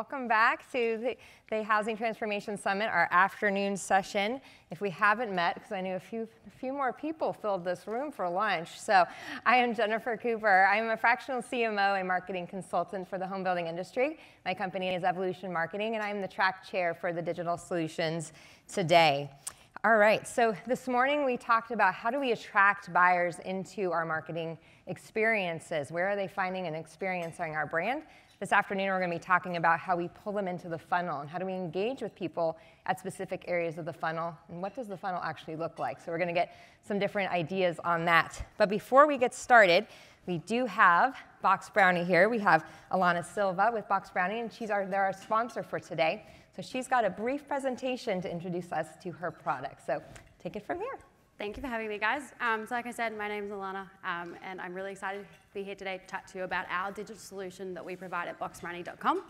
Welcome back to the, the, Housing Transformation Summit, our afternoon session. If we haven't met, because I knew a few, a few more people filled this room for lunch. So I am Jennifer Cooper. I am a fractional CMO and marketing consultant for the home building industry. My company is Evolution Marketing, and I'm the track chair for the digital solutions today. All right, so this morning we talked about how do we attract buyers into our marketing experiences? Where are they finding and experiencing our brand? This afternoon, we're going to be talking about how we pull them into the funnel and how do we engage with people at specific areas of the funnel and what does the funnel actually look like. So we're going to get some different ideas on that. But before we get started, we do have Box Brownie here. We have Alana Silva with Box Brownie, and she's our, they're our sponsor for today. So she's got a brief presentation to introduce us to her product. So take it from here. Thank you for having me, guys. Um, so like I said, my name is Alana, um, and I'm really excited to be here today to chat to you about our digital solution that we provide at boxbrownie.com.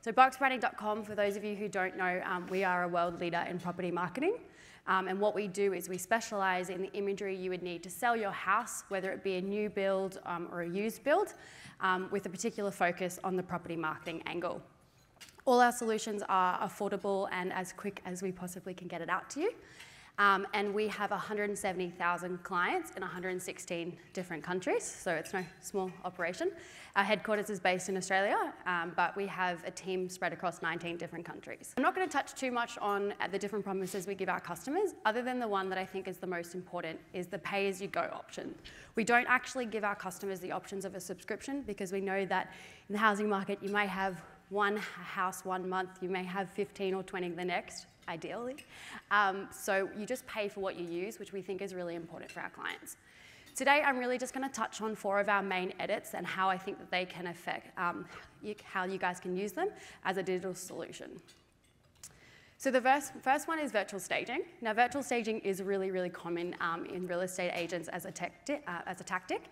So boxbrownie.com, for those of you who don't know, um, we are a world leader in property marketing. Um, and what we do is we specialize in the imagery you would need to sell your house, whether it be a new build um, or a used build, um, with a particular focus on the property marketing angle. All our solutions are affordable and as quick as we possibly can get it out to you. Um, and we have 170,000 clients in 116 different countries, so it's no small operation. Our headquarters is based in Australia, um, but we have a team spread across 19 different countries. I'm not going to touch too much on the different promises we give our customers, other than the one that I think is the most important, is the pay-as-you-go option. We don't actually give our customers the options of a subscription because we know that in the housing market you may have one house one month, you may have 15 or 20 the next, ideally. Um, so you just pay for what you use, which we think is really important for our clients. Today, I'm really just going to touch on four of our main edits and how I think that they can affect um, you, how you guys can use them as a digital solution. So the first, first one is virtual staging. Now, virtual staging is really, really common um, in real estate agents as a, uh, as a tactic.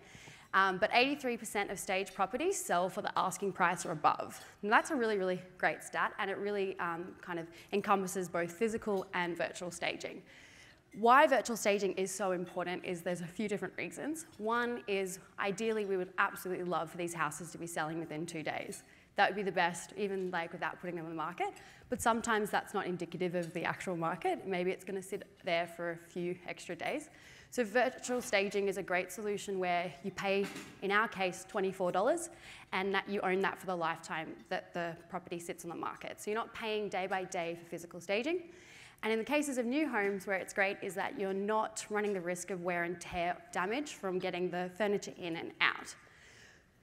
Um, but 83% of stage properties sell for the asking price or above. And that's a really, really great stat, and it really um, kind of encompasses both physical and virtual staging. Why virtual staging is so important is there's a few different reasons. One is ideally we would absolutely love for these houses to be selling within two days. That would be the best, even like without putting them on the market. But sometimes that's not indicative of the actual market. Maybe it's going to sit there for a few extra days. So virtual staging is a great solution where you pay, in our case, $24 and that you own that for the lifetime that the property sits on the market. So you're not paying day by day for physical staging. And in the cases of new homes, where it's great is that you're not running the risk of wear and tear damage from getting the furniture in and out.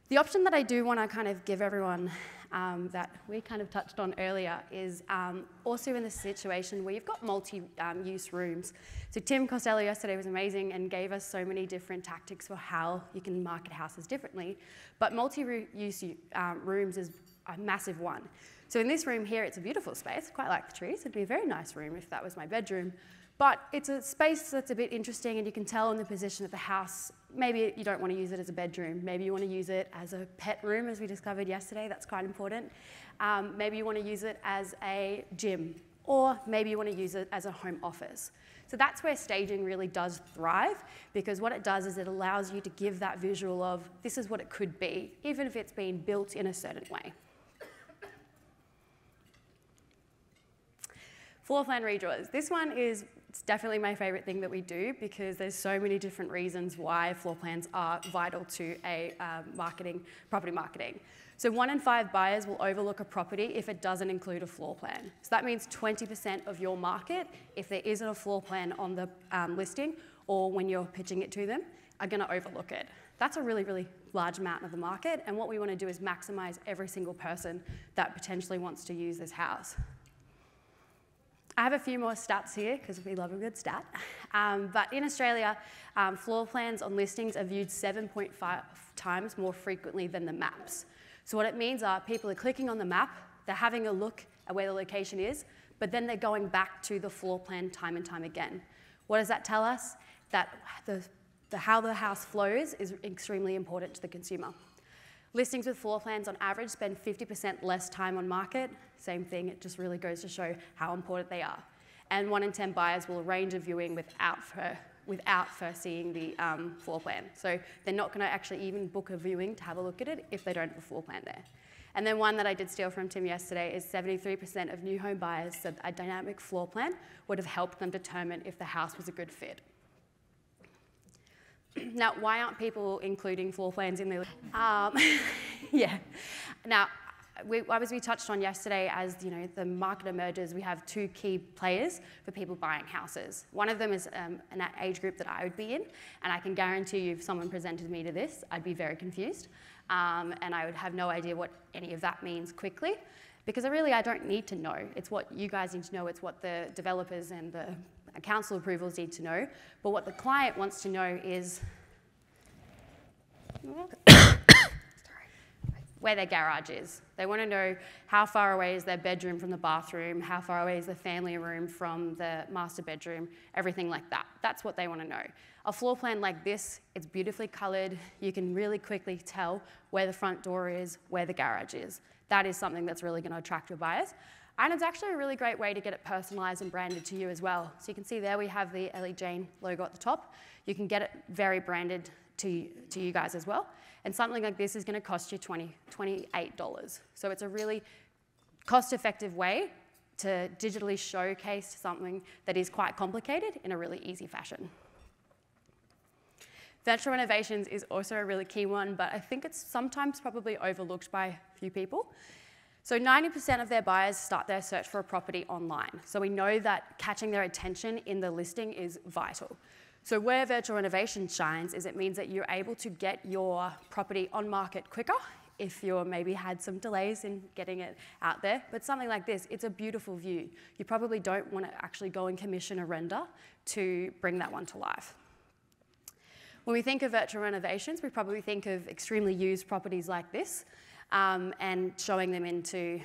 The option that I do want to kind of give everyone um, that we kind of touched on earlier is um, also in the situation where you've got multi-use um, rooms. So Tim Costello yesterday was amazing and gave us so many different tactics for how you can market houses differently. But multi-use um, rooms is a massive one. So in this room here, it's a beautiful space, quite like the trees. It'd be a very nice room if that was my bedroom. But it's a space that's a bit interesting and you can tell in the position of the house, maybe you don't want to use it as a bedroom. Maybe you want to use it as a pet room, as we discovered yesterday. That's quite important. Um, maybe you want to use it as a gym. Or maybe you want to use it as a home office. So that's where staging really does thrive because what it does is it allows you to give that visual of this is what it could be, even if it's been built in a certain way. Floor plan redraws. This one is it's definitely my favorite thing that we do because there's so many different reasons why floor plans are vital to a uh, marketing, property marketing. So one in five buyers will overlook a property if it doesn't include a floor plan. So that means 20% of your market, if there isn't a floor plan on the um, listing or when you're pitching it to them, are gonna overlook it. That's a really, really large amount of the market, and what we wanna do is maximize every single person that potentially wants to use this house. I have a few more stats here because we love a good stat. Um, but in Australia, um, floor plans on listings are viewed 7.5 times more frequently than the maps. So what it means are people are clicking on the map, they're having a look at where the location is, but then they're going back to the floor plan time and time again. What does that tell us? That the, the how the house flows is extremely important to the consumer. Listings with floor plans on average spend 50% less time on market. Same thing, it just really goes to show how important they are. And one in 10 buyers will arrange a viewing without her without first seeing the um, floor plan. So they're not going to actually even book a viewing to have a look at it if they don't have a floor plan there. And then one that I did steal from Tim yesterday is 73% of new home buyers said a dynamic floor plan would have helped them determine if the house was a good fit. now, why aren't people including floor plans in their? Um, yeah. Now, we, as we touched on yesterday, as you know, the market emerges, we have two key players for people buying houses. One of them is um, an age group that I would be in, and I can guarantee you, if someone presented me to this, I'd be very confused, um, and I would have no idea what any of that means quickly, because I really I don't need to know. It's what you guys need to know. It's what the developers and the council approvals need to know. But what the client wants to know is where their garage is. They want to know how far away is their bedroom from the bathroom, how far away is the family room from the master bedroom, everything like that. That's what they want to know. A floor plan like this, it's beautifully coloured. You can really quickly tell where the front door is, where the garage is. That is something that's really going to attract your buyers. And it's actually a really great way to get it personalised and branded to you as well. So you can see there we have the Ellie Jane logo at the top. You can get it very branded to, to you guys as well. And something like this is going to cost you $20, $28. So it's a really cost-effective way to digitally showcase something that is quite complicated in a really easy fashion. Virtual renovations is also a really key one, but I think it's sometimes probably overlooked by a few people. So 90% of their buyers start their search for a property online. So we know that catching their attention in the listing is vital. So where virtual renovation shines is it means that you're able to get your property on market quicker if you maybe had some delays in getting it out there. But something like this, it's a beautiful view. You probably don't want to actually go and commission a render to bring that one to life. When we think of virtual renovations, we probably think of extremely used properties like this um, and showing them into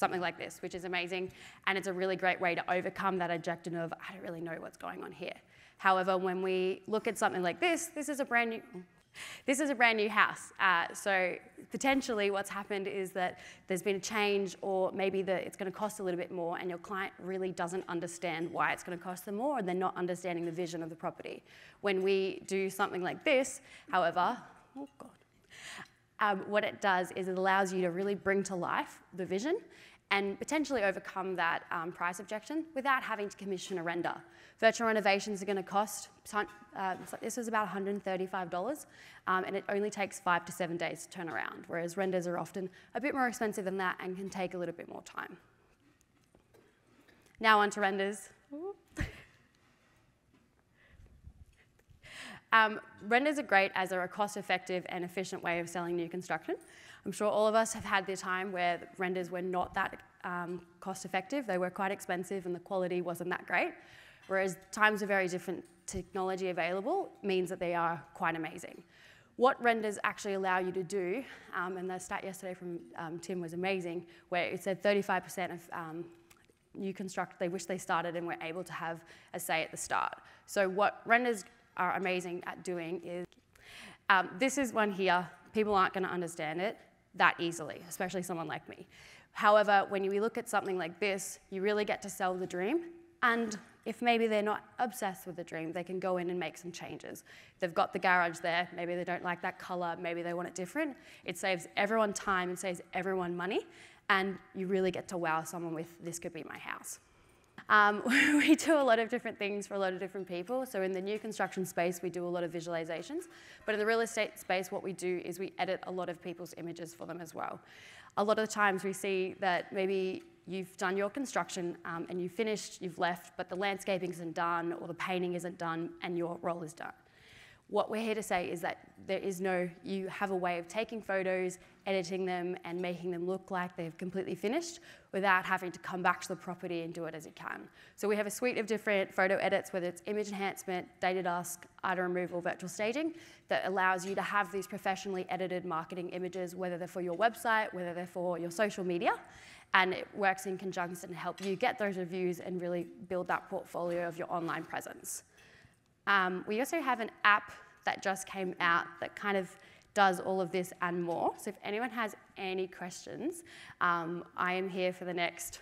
something like this, which is amazing. And it's a really great way to overcome that objection of, I don't really know what's going on here. However, when we look at something like this, this is a brand new, this is a brand new house. Uh, so potentially what's happened is that there's been a change or maybe the, it's going to cost a little bit more and your client really doesn't understand why it's going to cost them more and they're not understanding the vision of the property. When we do something like this, however, oh God, um, what it does is it allows you to really bring to life the vision and potentially overcome that um, price objection without having to commission a render. Virtual renovations are going to cost, uh, this was about $135, um, and it only takes five to seven days to turn around, whereas renders are often a bit more expensive than that and can take a little bit more time. Now on to renders. Um, renders are great as they're a cost-effective and efficient way of selling new construction. I'm sure all of us have had the time where renders were not that um, cost-effective. They were quite expensive and the quality wasn't that great. Whereas times are very different, technology available means that they are quite amazing. What renders actually allow you to do, um, and the stat yesterday from um, Tim was amazing, where it said 35% of um, new construct, they wish they started and were able to have a say at the start. So what renders are amazing at doing is, um, this is one here, people aren't going to understand it that easily, especially someone like me. However, when you look at something like this, you really get to sell the dream. And if maybe they're not obsessed with the dream, they can go in and make some changes. They've got the garage there, maybe they don't like that color, maybe they want it different. It saves everyone time and saves everyone money, and you really get to wow someone with, this could be my house. Um, we do a lot of different things for a lot of different people. So in the new construction space, we do a lot of visualizations. But in the real estate space, what we do is we edit a lot of people's images for them as well. A lot of times we see that maybe you've done your construction um, and you've finished, you've left, but the landscaping isn't done or the painting isn't done and your role is done. What we're here to say is that there is no, you have a way of taking photos, editing them, and making them look like they've completely finished without having to come back to the property and do it as you can. So we have a suite of different photo edits, whether it's image enhancement, day to dusk, item removal, virtual staging, that allows you to have these professionally edited marketing images, whether they're for your website, whether they're for your social media, and it works in conjunction to help you get those reviews and really build that portfolio of your online presence. Um, we also have an app that just came out that kind of does all of this and more. So if anyone has any questions, um, I am here for the next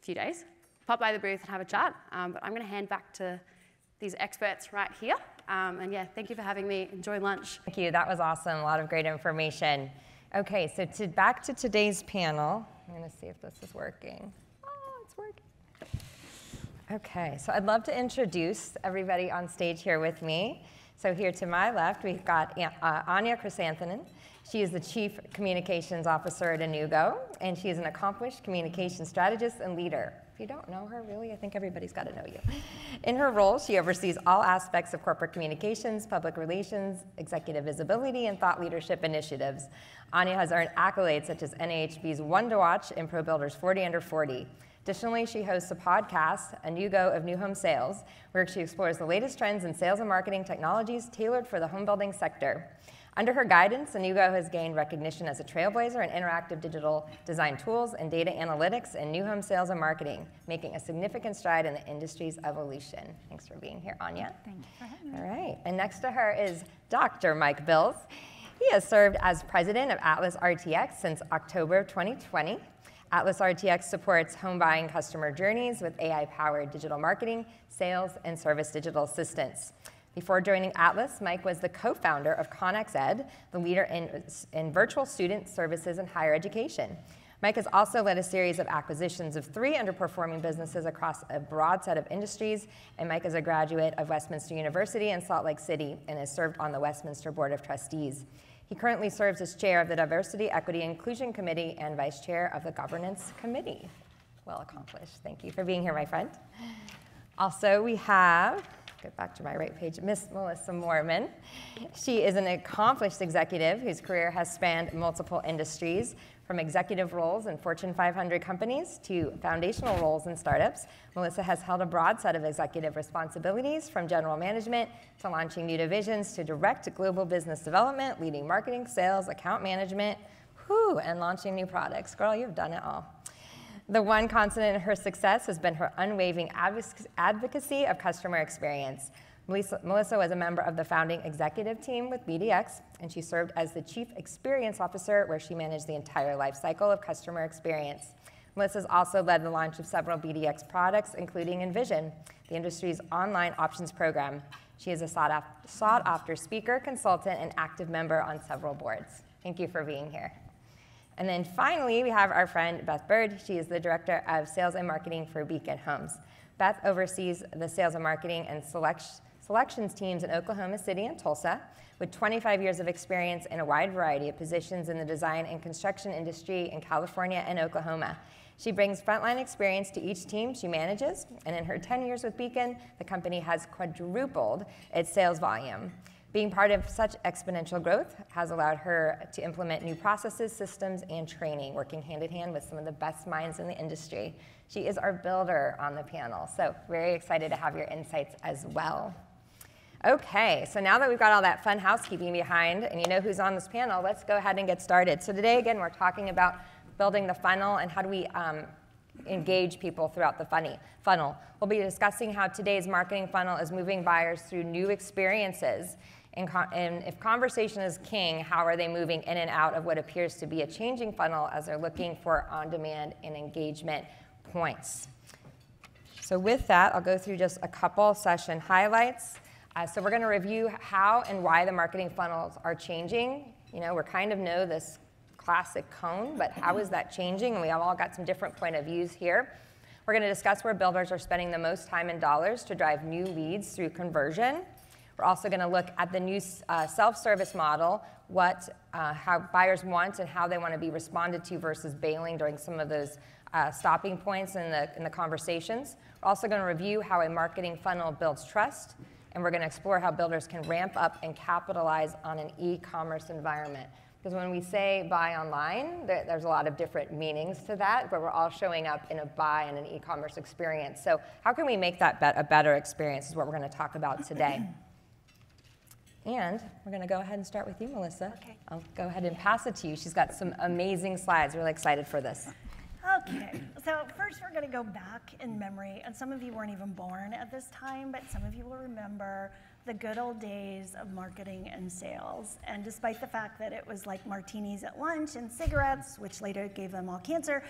few days. pop by the booth and have a chat. Um, but I'm going to hand back to these experts right here. Um, and yeah, thank you for having me. Enjoy lunch. Thank you. That was awesome. A lot of great information. Okay, so to, back to today's panel. I'm going to see if this is working. Oh, it's working. Okay, so I'd love to introduce everybody on stage here with me. So here to my left, we've got uh, Anya Chrisanthon. She is the Chief Communications Officer at Anewgo, and she is an accomplished communication strategist and leader. If you don't know her, really, I think everybody's got to know you. In her role, she oversees all aspects of corporate communications, public relations, executive visibility, and thought leadership initiatives. Anya has earned accolades such as NAHB's One to Watch and ProBuilders 40 Under 40. Additionally, she hosts a podcast, A New Go of New Home Sales, where she explores the latest trends in sales and marketing technologies tailored for the home building sector. Under her guidance, Anewgo has gained recognition as a trailblazer in interactive digital design tools and data analytics in new home sales and marketing, making a significant stride in the industry's evolution. Thanks for being here, Anya. Thank you for having me. All right, and next to her is Dr. Mike Bills. He has served as president of Atlas RTX since October 2020. Atlas RTX supports home buying customer journeys with AI-powered digital marketing, sales, and service digital assistance. Before joining Atlas, Mike was the co-founder of ConnexEd, the leader in, in virtual student services in higher education. Mike has also led a series of acquisitions of three underperforming businesses across a broad set of industries, and Mike is a graduate of Westminster University in Salt Lake City and has served on the Westminster Board of Trustees. He currently serves as chair of the Diversity, Equity, Inclusion Committee and vice chair of the Governance Committee. Well accomplished. Thank you for being here, my friend. Also, we have, get back to my right page, Miss Melissa Morman. She is an accomplished executive whose career has spanned multiple industries, from executive roles in Fortune 500 companies to foundational roles in startups, Melissa has held a broad set of executive responsibilities from general management to launching new divisions to direct global business development, leading marketing, sales, account management, whew, and launching new products. Girl, you've done it all. The one constant in her success has been her unwavering advocacy of customer experience. Melissa, Melissa, was a member of the founding executive team with BDX, and she served as the Chief Experience Officer, where she managed the entire life cycle of customer experience. Melissa's also led the launch of several BDX products, including Envision, the industry's online options program. She is a sought after speaker, consultant, and active member on several boards. Thank you for being here. And then finally, we have our friend Beth Byrd. She is the Director of Sales and Marketing for Beacon Homes. Beth oversees the sales and marketing and selection selections teams in Oklahoma City and Tulsa with 25 years of experience in a wide variety of positions in the design and construction industry in California and Oklahoma. She brings frontline experience to each team she manages, and in her 10 years with Beacon, the company has quadrupled its sales volume. Being part of such exponential growth has allowed her to implement new processes, systems, and training, working hand in hand with some of the best minds in the industry. She is our builder on the panel, so very excited to have your insights as well. Okay, so now that we've got all that fun housekeeping behind and you know who's on this panel, let's go ahead and get started. So today, again, we're talking about building the funnel and how do we um, engage people throughout the funny, funnel. We'll be discussing how today's marketing funnel is moving buyers through new experiences. And, and if conversation is king, how are they moving in and out of what appears to be a changing funnel as they're looking for on-demand and engagement points? So with that, I'll go through just a couple session highlights. Uh, so we're going to review how and why the marketing funnels are changing. You know, we kind of know this classic cone, but how is that changing? And we have all got some different point of views here. We're going to discuss where builders are spending the most time and dollars to drive new leads through conversion. We're also going to look at the new uh, self-service model, what uh, how buyers want and how they want to be responded to versus bailing during some of those uh, stopping points in the, in the conversations. We're also going to review how a marketing funnel builds trust and we're going to explore how builders can ramp up and capitalize on an e-commerce environment. Because when we say buy online, there's a lot of different meanings to that, but we're all showing up in a buy and an e-commerce experience. So how can we make that a better experience is what we're going to talk about today. And we're going to go ahead and start with you, Melissa. Okay. I'll go ahead and pass it to you. She's got some amazing slides. Really excited for this. Okay, so first we're going to go back in memory, and some of you weren't even born at this time, but some of you will remember the good old days of marketing and sales. And despite the fact that it was like martinis at lunch and cigarettes, which later gave them all cancer,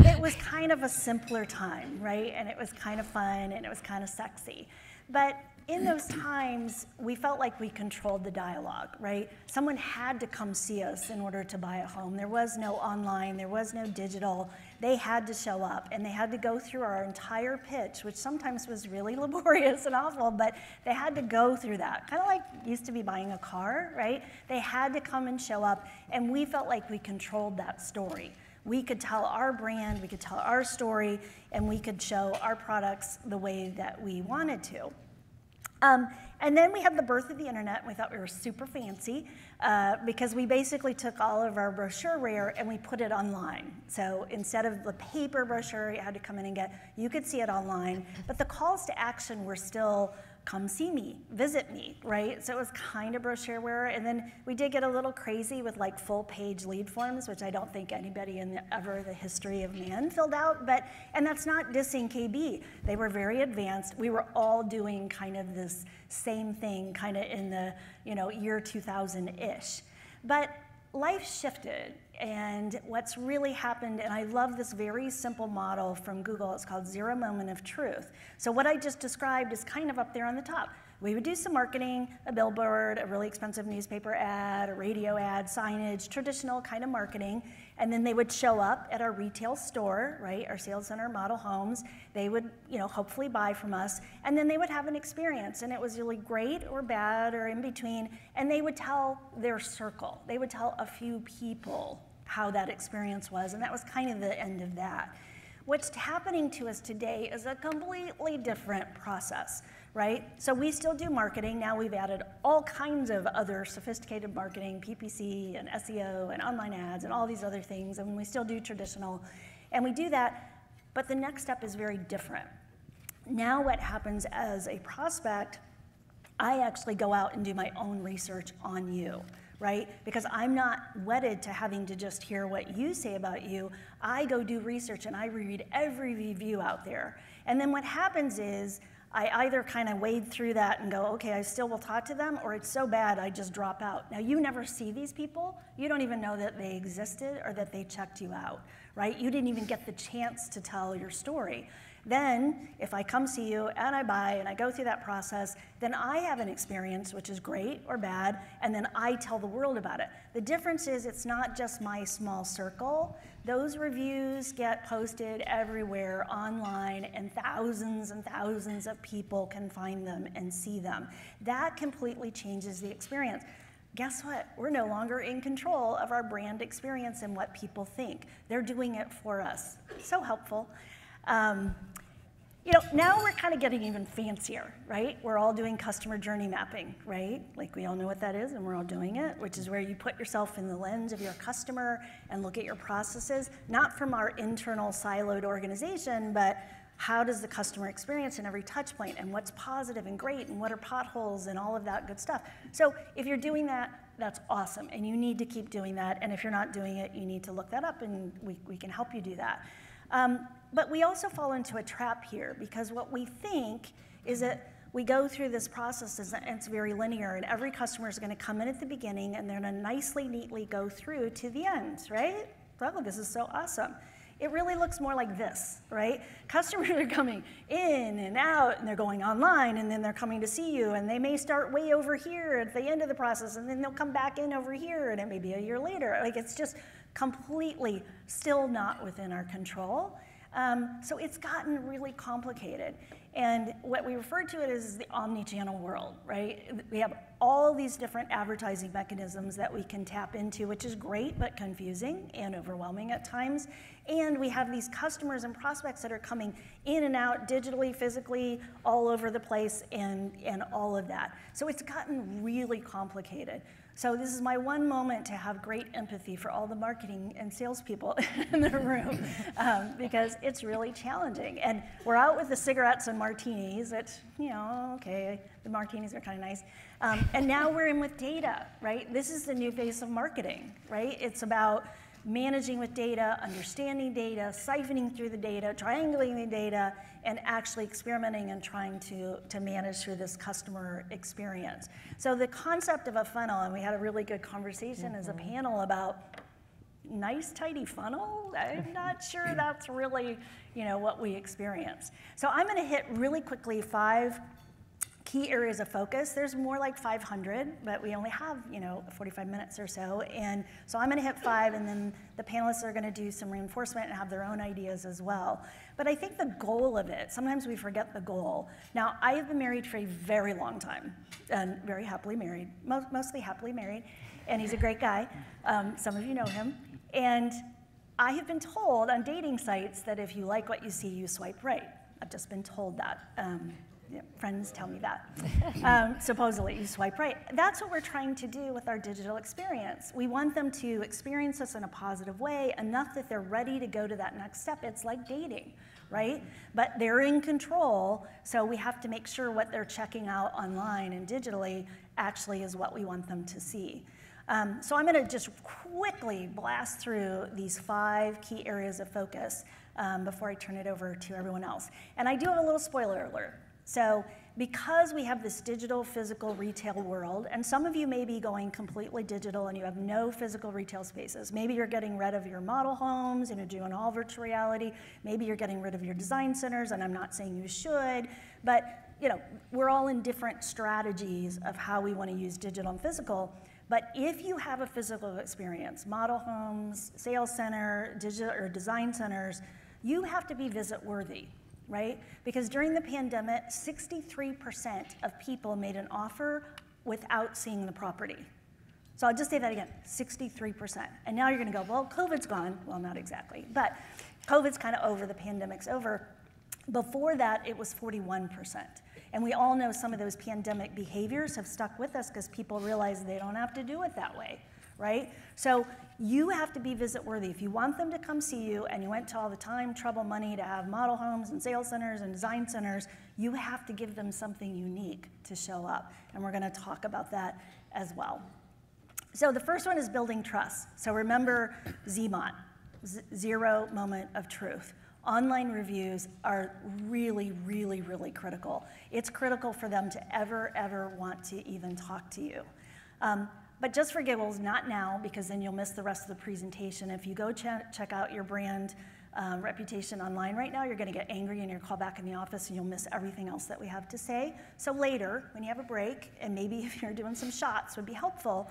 it was kind of a simpler time, right? And it was kind of fun and it was kind of sexy. But in those times, we felt like we controlled the dialogue, right? Someone had to come see us in order to buy a home. There was no online, there was no digital. They had to show up and they had to go through our entire pitch, which sometimes was really laborious and awful, but they had to go through that. Kind of like used to be buying a car, right? They had to come and show up, and we felt like we controlled that story we could tell our brand, we could tell our story, and we could show our products the way that we wanted to. Um, and then we had the birth of the internet, and we thought we were super fancy uh, because we basically took all of our brochureware and we put it online. So instead of the paper brochure you had to come in and get, you could see it online. But the calls to action were still come see me, visit me, right? So it was kind of brochureware. And then we did get a little crazy with like full page lead forms, which I don't think anybody in the, ever the history of man filled out. But, and that's not dissing KB. They were very advanced. We were all doing kind of this same thing kind of in the, you know, year 2000-ish. But life shifted and what's really happened, and I love this very simple model from Google, it's called Zero Moment of Truth. So, what I just described is kind of up there on the top. We would do some marketing, a billboard, a really expensive newspaper ad, a radio ad, signage, traditional kind of marketing, and then they would show up at our retail store, right, our sales center model homes. They would, you know, hopefully buy from us, and then they would have an experience, and it was really great or bad or in between, and they would tell their circle. They would tell a few people how that experience was, and that was kind of the end of that. What's happening to us today is a completely different process right? So we still do marketing. Now we've added all kinds of other sophisticated marketing, PPC and SEO and online ads and all these other things. And we still do traditional. And we do that, but the next step is very different. Now what happens as a prospect, I actually go out and do my own research on you right? Because I'm not wedded to having to just hear what you say about you. I go do research and I read every review out there. And then what happens is I either kind of wade through that and go, okay, I still will talk to them, or it's so bad I just drop out. Now, you never see these people. You don't even know that they existed or that they checked you out, right? You didn't even get the chance to tell your story. Then, if I come see you and I buy and I go through that process, then I have an experience which is great or bad, and then I tell the world about it. The difference is it's not just my small circle. Those reviews get posted everywhere online, and thousands and thousands of people can find them and see them. That completely changes the experience guess what? We're no longer in control of our brand experience and what people think. They're doing it for us. So helpful. Um, you know, now we're kind of getting even fancier, right? We're all doing customer journey mapping, right? Like we all know what that is and we're all doing it, which is where you put yourself in the lens of your customer and look at your processes, not from our internal siloed organization, but how does the customer experience in every touch point and what's positive and great and what are potholes and all of that good stuff. So if you're doing that, that's awesome and you need to keep doing that. And if you're not doing it, you need to look that up and we, we can help you do that. Um, but we also fall into a trap here because what we think is that we go through this process and it's very linear and every customer is going to come in at the beginning and they're going to nicely, neatly go through to the end, right? Oh, this is so awesome. It really looks more like this, right? Customers are coming in and out and they're going online and then they're coming to see you and they may start way over here at the end of the process and then they'll come back in over here and it may be a year later. Like it's just completely still not within our control. Um, so it's gotten really complicated. And what we refer to it as the omni-channel world, right? We have all these different advertising mechanisms that we can tap into, which is great, but confusing and overwhelming at times. And we have these customers and prospects that are coming in and out digitally, physically, all over the place, and, and all of that. So it's gotten really complicated. So this is my one moment to have great empathy for all the marketing and salespeople in the room um, because it's really challenging. And we're out with the cigarettes and martinis. It's, you know, okay, the martinis are kind of nice. Um, and now we're in with data, right? This is the new face of marketing, right? It's about managing with data, understanding data, siphoning through the data, triangulating the data, and actually experimenting and trying to, to manage through this customer experience. So the concept of a funnel, and we had a really good conversation mm-hmm. as a mm-hmm. panel about nice tidy funnel i'm not sure that's really you know what we experience so i'm going to hit really quickly five key areas of focus. There's more like 500, but we only have, you know, 45 minutes or so. And so I'm going to hit five, and then the panelists are going to do some reinforcement and have their own ideas as well. But I think the goal of it, sometimes we forget the goal. Now, I have been married for a very long time, and very happily married, mostly happily married, and he's a great guy. Um, some of you know him. And I have been told on dating sites that if you like what you see, you swipe right. I've just been told that. Um, yeah, friends tell me that. Um, supposedly, you swipe right. That's what we're trying to do with our digital experience. We want them to experience us in a positive way enough that they're ready to go to that next step. It's like dating, right? But they're in control, so we have to make sure what they're checking out online and digitally actually is what we want them to see. Um, so I'm going to just quickly blast through these five key areas of focus um, before I turn it over to everyone else. And I do have a little spoiler alert. So because we have this digital physical retail world, and some of you may be going completely digital and you have no physical retail spaces. Maybe you're getting rid of your model homes and you're doing all virtual reality. Maybe you're getting rid of your design centers, and I'm not saying you should, but you know, we're all in different strategies of how we want to use digital and physical. But if you have a physical experience, model homes, sales center, digital or design centers, you have to be visit worthy right? Because during the pandemic, 63% of people made an offer without seeing the property. So I'll just say that again 63%. And now you're going to go, well, COVID's gone. Well, not exactly, but COVID's kind of over, the pandemic's over. Before that, it was 41%. And we all know some of those pandemic behaviors have stuck with us because people realize they don't have to do it that way, right? So you have to be visit worthy. If you want them to come see you and you went to all the time, trouble, money to have model homes and sales centers and design centers, you have to give them something unique to show up. And we're going to talk about that as well. So the first one is building trust. So remember ZMOT, zero moment of truth. Online reviews are really, really, really critical. It's critical for them to ever, ever want to even talk to you. Um, but just for giggles, not now, because then you'll miss the rest of the presentation. If you go ch check out your brand um, reputation online right now, you're going to get angry and you'll call back in the office and you'll miss everything else that we have to say. So later, when you have a break, and maybe if you're doing some shots would be helpful,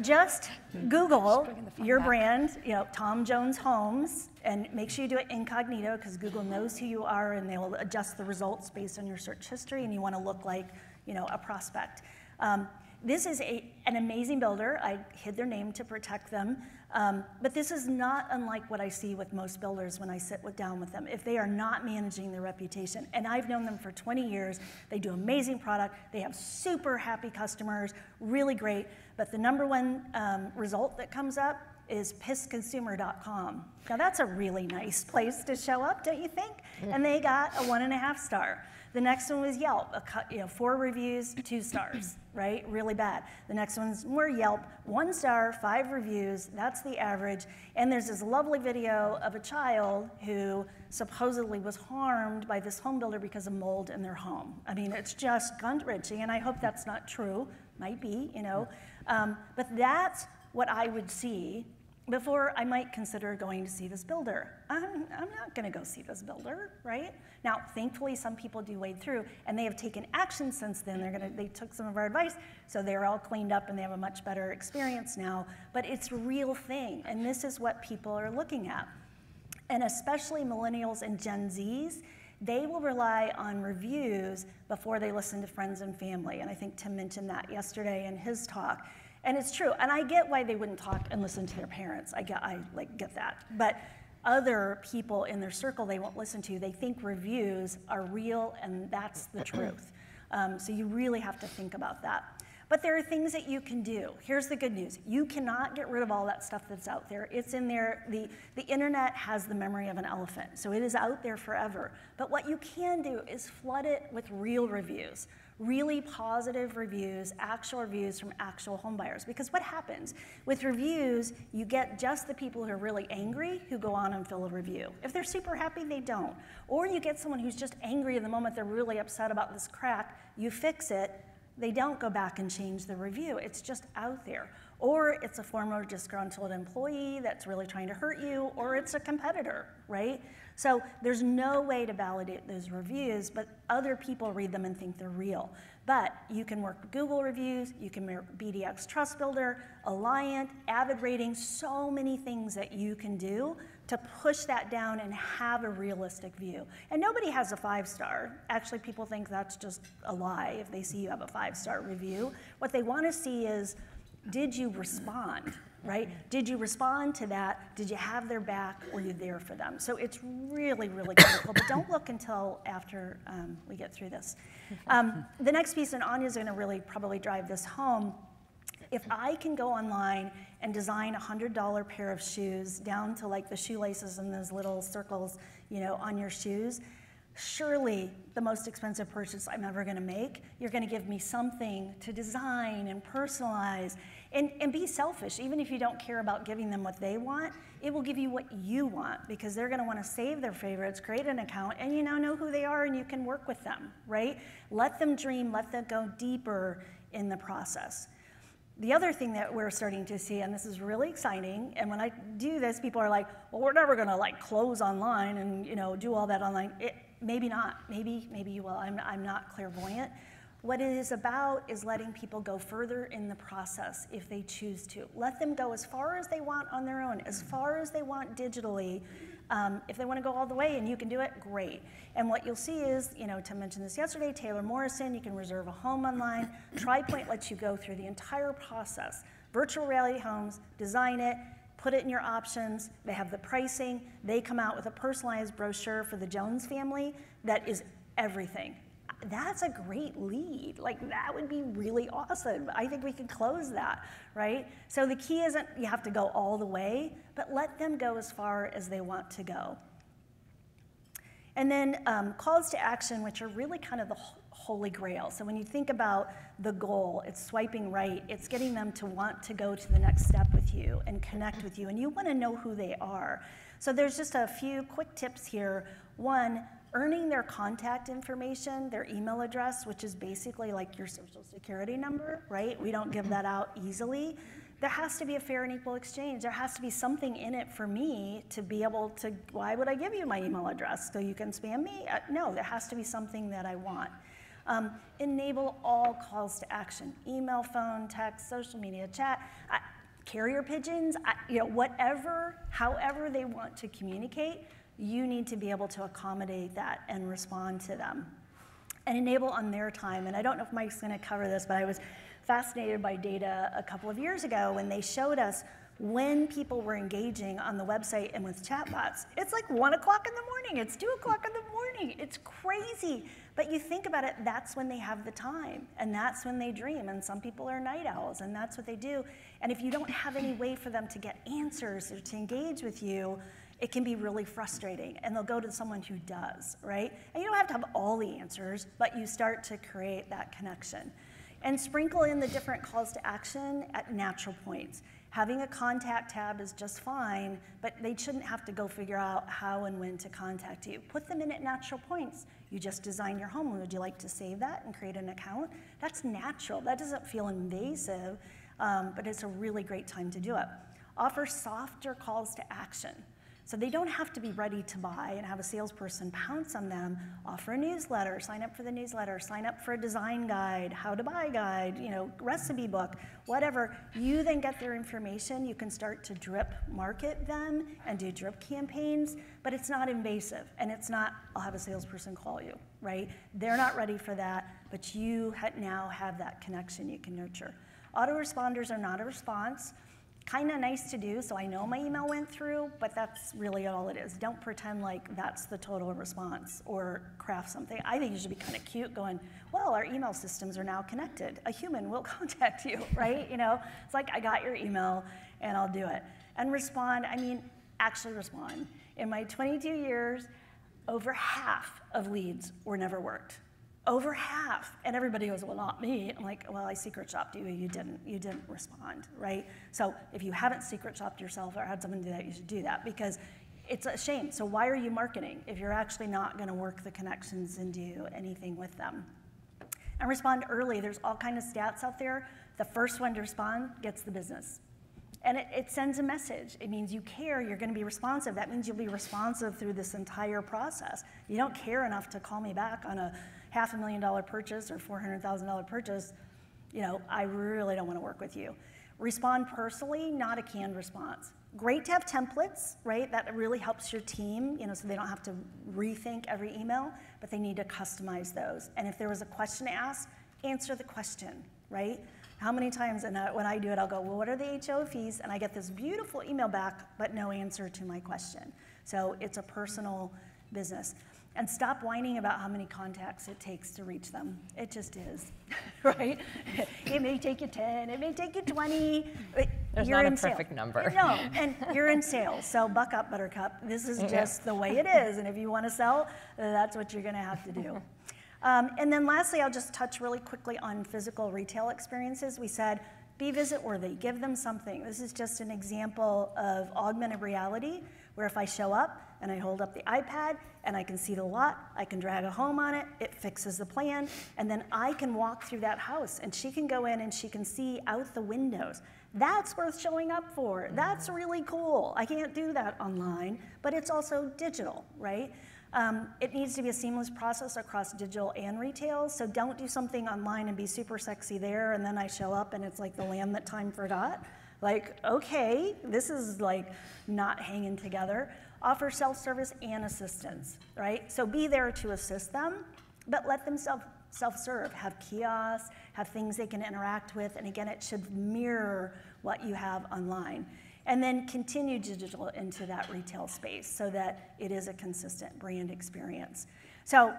just Google your back. brand, you know, Tom Jones Homes, and make sure you do it incognito because Google knows who you are and they will adjust the results based on your search history and you want to look like, you know, a prospect. Um, this is a, an amazing builder. I hid their name to protect them. Um, but this is not unlike what I see with most builders when I sit with, down with them. If they are not managing their reputation, and I've known them for 20 years, they do amazing product, they have super happy customers, really great. But the number one um, result that comes up is pissedconsumer.com. Now that's a really nice place to show up, don't you think? And they got a one and a half star. The next one was Yelp, a, you know, four reviews, two stars, right? Really bad. The next one's more Yelp, one star, five reviews, that's the average. And there's this lovely video of a child who supposedly was harmed by this home builder because of mold in their home. I mean, it's just gut wrenching, and I hope that's not true. Might be, you know. Um, but that's what I would see before I might consider going to see this builder. I'm, I'm not going to go see this builder, right? Now, thankfully, some people do wade through, and they have taken action since then. They're to, they took some of our advice, so they're all cleaned up and they have a much better experience now. But it's a real thing, and this is what people are looking at. And especially millennials and Gen Zs, they will rely on reviews before they listen to friends and family. And I think Tim mentioned that yesterday in his talk. And it's true. And I get why they wouldn't talk and listen to their parents. I get, I like get that. But other people in their circle they won't listen to. They think reviews are real, and that's the truth. Um, so you really have to think about that. But there are things that you can do. Here's the good news. You cannot get rid of all that stuff that's out there. It's in there. The, the internet has the memory of an elephant, so it is out there forever. But what you can do is flood it with real reviews really positive reviews, actual reviews from actual homebuyers. Because what happens with reviews, you get just the people who are really angry who go on and fill a review. If they're super happy, they don't. Or you get someone who's just angry in the moment they're really upset about this crack, you fix it, they don't go back and change the review. It's just out there. Or it's a former disgruntled employee that's really trying to hurt you, or it's a competitor, right? So there's no way to validate those reviews, but other people read them and think they're real. But you can work Google reviews, you can work BDX Trust Builder, Eliant, Avid Ratings, so many things that you can do to push that down and have a realistic view. And nobody has a five star. Actually, people think that's just a lie if they see you have a five star review. What they want to see is, did you respond? Right? Did you respond to that? Did you have their back? Were you there for them? So it's really, really critical, but don't look until after um, we get through this. Um, the next piece, and Anya's gonna really probably drive this home, if I can go online and design a $100 pair of shoes down to like the shoelaces and those little circles, you know, on your shoes, surely the most expensive purchase I'm ever gonna make, you're gonna give me something to design and personalize and, and be selfish. Even if you don't care about giving them what they want, it will give you what you want because they're gonna wanna save their favorites, create an account, and you now know who they are and you can work with them, right? Let them dream, let them go deeper in the process. The other thing that we're starting to see, and this is really exciting, and when I do this, people are like, well, we're never gonna like close online and you know do all that online. It, maybe not, maybe, maybe you will. I'm, I'm not clairvoyant. What it is about is letting people go further in the process if they choose to. Let them go as far as they want on their own, as far as they want digitally. Um, if they want to go all the way and you can do it, great. And what you'll see is, you know, Tim mentioned this yesterday, Taylor Morrison, you can reserve a home online. Tri Pointe lets you go through the entire process. Virtual reality homes, design it, put it in your options. They have the pricing. They come out with a personalized brochure for the Jones family that is everything that's a great lead. Like that would be really awesome. I think we could close that, right? So the key isn't you have to go all the way, but let them go as far as they want to go. And then um, calls to action, which are really kind of the holy grail. So when you think about the goal, it's swiping right, it's getting them to want to go to the next step with you and connect with you, and you want to know who they are. So there's just a few quick tips here. One, earning their contact information, their email address, which is basically like your social security number, right? We don't give that out easily. There has to be a fair and equal exchange. There has to be something in it for me to be able to, why would I give you my email address? So you can spam me? Uh, no, there has to be something that I want. Um, enable all calls to action email, phone, text, social media, chat. I, carrier pigeons, I, you know, whatever, however they want to communicate, you need to be able to accommodate that and respond to them and enable on their time. And I don't know if Mike's going to cover this, but I was fascinated by data a couple of years ago when they showed us when people were engaging on the website and with chatbots. It's like one o'clock in the morning, it's two o'clock in the morning, it's crazy. But you think about it, that's when they have the time, and that's when they dream. And some people are night owls, and that's what they do. And if you don't have any way for them to get answers or to engage with you, it can be really frustrating. And they'll go to someone who does, right? And you don't have to have all the answers, but you start to create that connection. And sprinkle in the different calls to action at natural points. Having a contact tab is just fine, but they shouldn't have to go figure out how and when to contact you. Put them in at natural points. You just design your home. Would you like to save that and create an account? That's natural. That doesn't feel invasive, um, but it's a really great time to do it. Offer softer calls to action. So they don't have to be ready to buy and have a salesperson pounce on them. Offer a newsletter, sign up for the newsletter, sign up for a design guide, how to buy guide, you know, recipe book, whatever. You then get their information. You can start to drip market them and do drip campaigns, but it's not invasive and it's not, I'll have a salesperson call you, right? They're not ready for that, but you now have that connection you can nurture. Autoresponders are not a response kind of nice to do, so I know my email went through, but that's really all it is. Don't pretend like that's the total response or craft something. I think you should be kind of cute going, well, our email systems are now connected. A human will contact you, right? You know, it's like, I got your email and I'll do it. And respond, I mean, actually respond. In my 22 years, over half of leads were never worked. Over half. And everybody goes, well, not me. I'm like, well, I secret shopped you. You didn't, you didn't respond, right? So if you haven't secret shopped yourself or had someone do that, you should do that because it's a shame. So why are you marketing if you're actually not going to work the connections and do anything with them? And respond early. There's all kind of stats out there. The first one to respond gets the business. And it, it sends a message. It means you care, you're going to be responsive. That means you'll be responsive through this entire process. You don't care enough to call me back on a half a million dollar purchase or $400,000 purchase. You know, I really don't want to work with you. Respond personally, not a canned response. Great to have templates, right? That really helps your team, you know, so they don't have to rethink every email, but they need to customize those. And if there was a question asked, answer the question, right? How many times, and when I do it, I'll go, well, what are the HO fees? And I get this beautiful email back, but no answer to my question. So it's a personal business. And stop whining about how many contacts it takes to reach them. It just is, right? it may take you 10, it may take you 20. There's you're not in a perfect sales. number. No, and you're in sales, so buck up, Buttercup. This is just the way it is. And if you want to sell, that's what you're going to have to do. Um, and then lastly, I'll just touch really quickly on physical retail experiences. We said, be visit worthy, give them something. This is just an example of augmented reality, where if I show up and I hold up the iPad and I can see the lot, I can drag a home on it, it fixes the plan, and then I can walk through that house and she can go in and she can see out the windows. That's worth showing up for. That's really cool. I can't do that online, but it's also digital, right? Um, it needs to be a seamless process across digital and retail. So don't do something online and be super sexy there, and then I show up and it's like the land that time forgot. Like, okay, this is like not hanging together. Offer self service and assistance, right? So be there to assist them, but let them self self serve. Have kiosks, have things they can interact with, and again, it should mirror what you have online and then continue digital into that retail space so that it is a consistent brand experience. So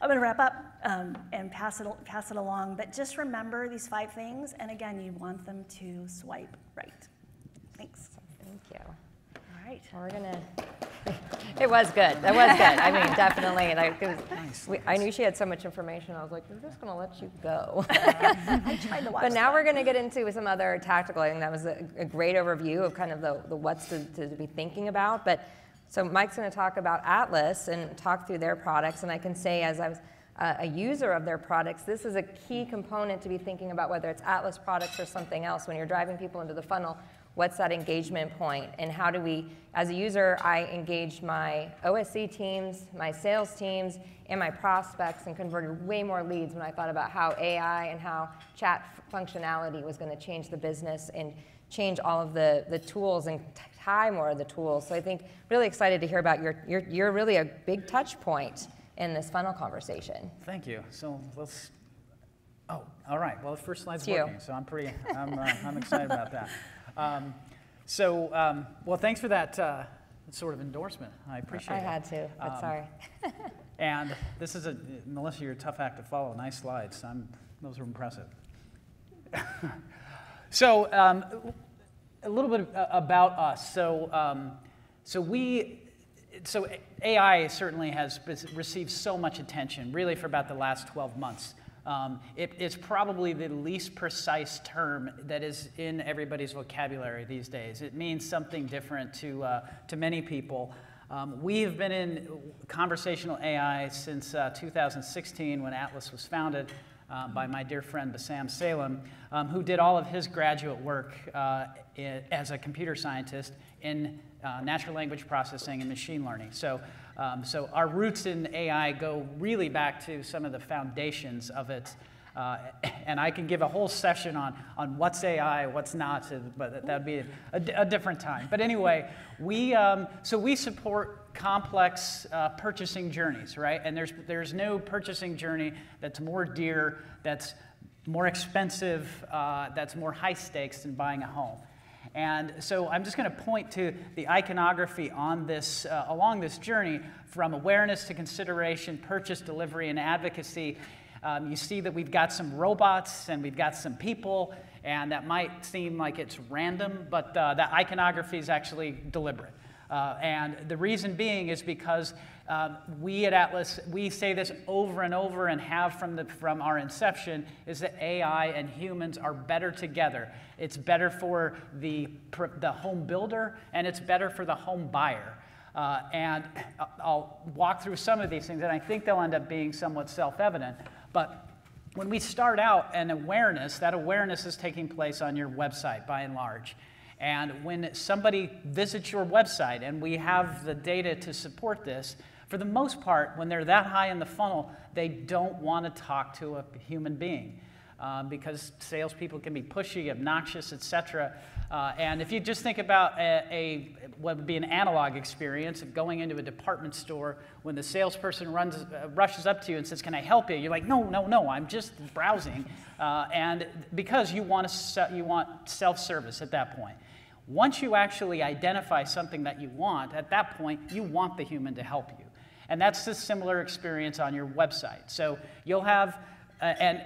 I'm going to wrap up um, and pass it, pass it along, but just remember these five things, and again, you want them to swipe right. Thanks. Thank you. All right. We're gonna. It was good. That was good. I mean, definitely. Like, it was, we, I knew she had so much information. I was like, we're just gonna let you go. I tried to watch But now that. we're going to get into some other tactical. I think that was a, a great overview of kind of the, the what's to, to be thinking about. But so Mike's going to talk about Atlas and talk through their products. And I can say, as I was uh, a user of their products, this is a key component to be thinking about whether it's Atlas products or something else. When you're driving people into the funnel, what's that engagement point and how do we as a user i engaged my osc teams my sales teams and my prospects and converted way more leads when i thought about how ai and how chat functionality was going to change the business and change all of the, the tools and tie more of the tools so i think really excited to hear about your you're, you're really a big touch point in this funnel conversation Thank you. So let's, oh, all right. Well, the first slide's It's you. working, so I'm pretty, I'm, uh, I'm excited about that. Um, so, um, well, thanks for that uh, sort of endorsement. I appreciate i it. I had to but Um, sorry And this is a, Melissa, you're a tough act to follow. Nice slides. I'm, those were impressive. so, um, a little bit about us. So, um, so we, so AI certainly has received so much attention, really, for about the last 12 months. Um, it, it's probably the least precise term that is in everybody's vocabulary these days. It means something different to, uh, to many people. Um, we have been in conversational AI since uh, 2016 when Atlas was founded uh, by my dear friend Bassam Salem, um, who did all of his graduate work uh, as a computer scientist in uh, natural language processing and machine learning. So, um, so our roots in AI go really back to some of the foundations of it. Uh, and I can give a whole session on, on what's AI, what's not, but that'd be a, a different time. But anyway, we, um, so we support complex uh, purchasing journeys, right? And there's, there's no purchasing journey that's more dear, that's more expensive, uh, that's more high stakes than buying a home. And so I'm just going to point to the iconography on this, uh, along this journey from awareness to consideration, purchase, delivery, and advocacy. Um, you see that we've got some robots and we've got some people, and that might seem like it's random, but uh, that iconography is actually deliberate. Uh, and the reason being is because um, we at Atlas, we say this over and over and have from, the, from our inception, is that AI and humans are better together. It's better for the, the home builder and it's better for the home buyer. Uh, and I'll walk through some of these things, and I think they'll end up being somewhat self evident. But when we start out an awareness, that awareness is taking place on your website by and large. And when somebody visits your website, and we have the data to support this, for the most part, when they're that high in the funnel, they don't want to talk to a human being. Um, because salespeople can be pushy, obnoxious, etc. Uh, and if you just think about a, a, what would be an analog experience of going into a department store when the salesperson runs, uh, rushes up to you and says, "Can I help you?" You're like, "No, no, no, I'm just browsing," uh, and because you want to, you want self-service at that point. Once you actually identify something that you want, at that point, you want the human to help you. And that's a similar experience on your website. So you'll have, uh, and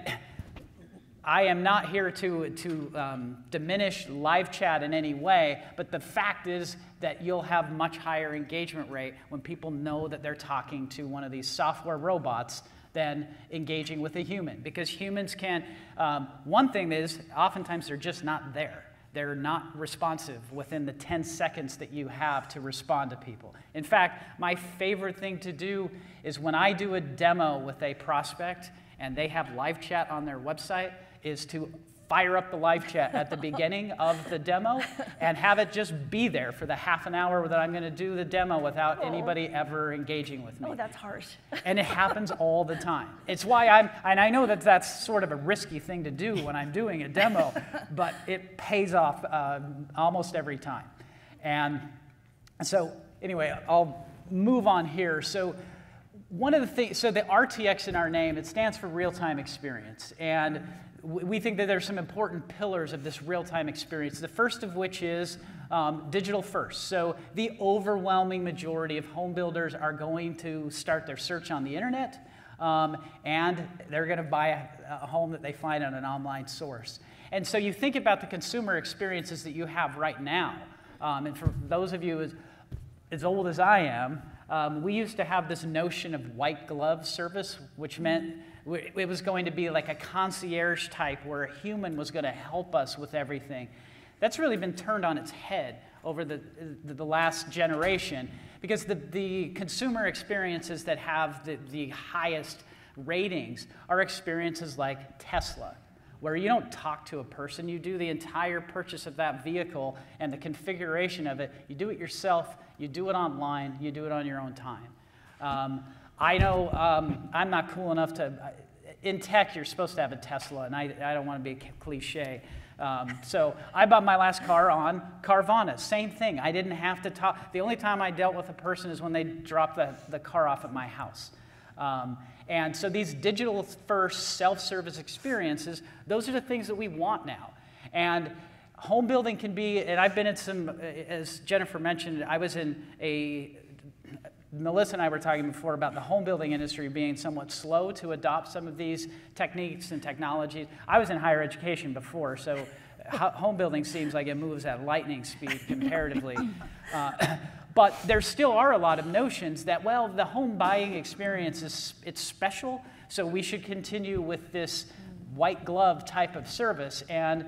I am not here to, to um, diminish live chat in any way, but the fact is that you'll have much higher engagement rate when people know that they're talking to one of these software robots than engaging with a human. Because humans can, um, one thing is, oftentimes they're just not there they're not responsive within the 10 seconds that you have to respond to people. In fact, my favorite thing to do is when I do a demo with a prospect and they have live chat on their website, is to fire up the live chat at the beginning of the demo and have it just be there for the half an hour that I'm going to do the demo without oh. anybody ever engaging with me. Oh, that's harsh. and it happens all the time. It's why I'm, and I know that that's sort of a risky thing to do when I'm doing a demo, but it pays off uh, almost every time. And so, anyway, I'll move on here. So, one of the things, so the RTX in our name, it stands for real time experience. And we think that there's some important pillars of this real-time experience. The first of which is um, digital first. So the overwhelming majority of home builders are going to start their search on the internet, um, and they're going to buy a, a, home that they find on an online source. And so you think about the consumer experiences that you have right now. Um, and for those of you as, as old as I am, um, we used to have this notion of white glove service, which meant it was going to be like a concierge type where a human was going to help us with everything. That's really been turned on its head over the, the, last generation because the, the consumer experiences that have the, the highest ratings are experiences like Tesla, where you don't talk to a person, you do the entire purchase of that vehicle and the configuration of it. You do it yourself, you do it online, you do it on your own time. Um, I know um, I'm not cool enough to, in tech, you're supposed to have a Tesla, and I, I don't want to be a cliche. Um, so I bought my last car on Carvana. Same thing. I didn't have to talk. The only time I dealt with a person is when they dropped the, the car off at my house. Um, and so these digital first self service experiences, those are the things that we want now. And home building can be, and I've been in some, as Jennifer mentioned, I was in a Melissa and I were talking before about the home building industry being somewhat slow to adopt some of these techniques and technologies. I was in higher education before, so home building seems like it moves at lightning speed comparatively. Uh, but there still are a lot of notions that, well, the home buying experience is it's special, so we should continue with this white glove type of service. And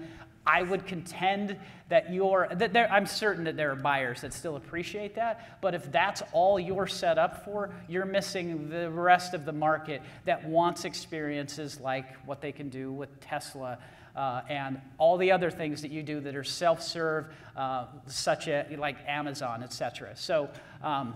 I would contend that you're, that there, I'm certain that there are buyers that still appreciate that, but if that's all you're set up for, you're missing the rest of the market that wants experiences like what they can do with Tesla uh, and all the other things that you do that are self-serve, uh, such as like Amazon, et cetera. So, um,